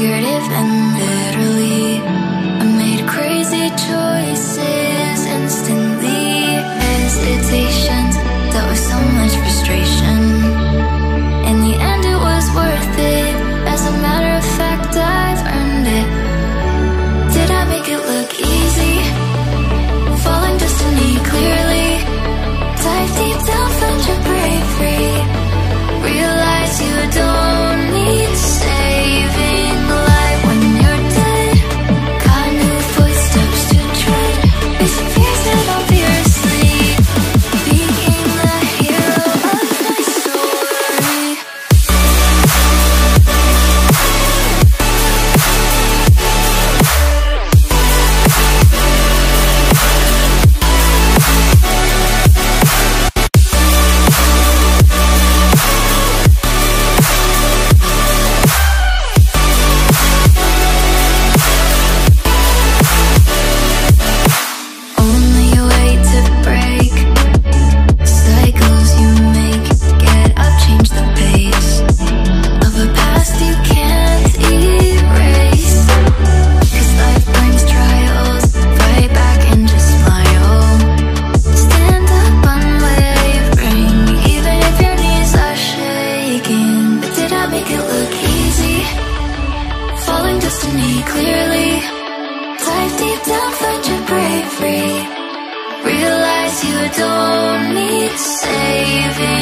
figurative and literally. I made crazy choices. Following destiny clearly. Dive deep down, find your bravery. Realize you don't need saving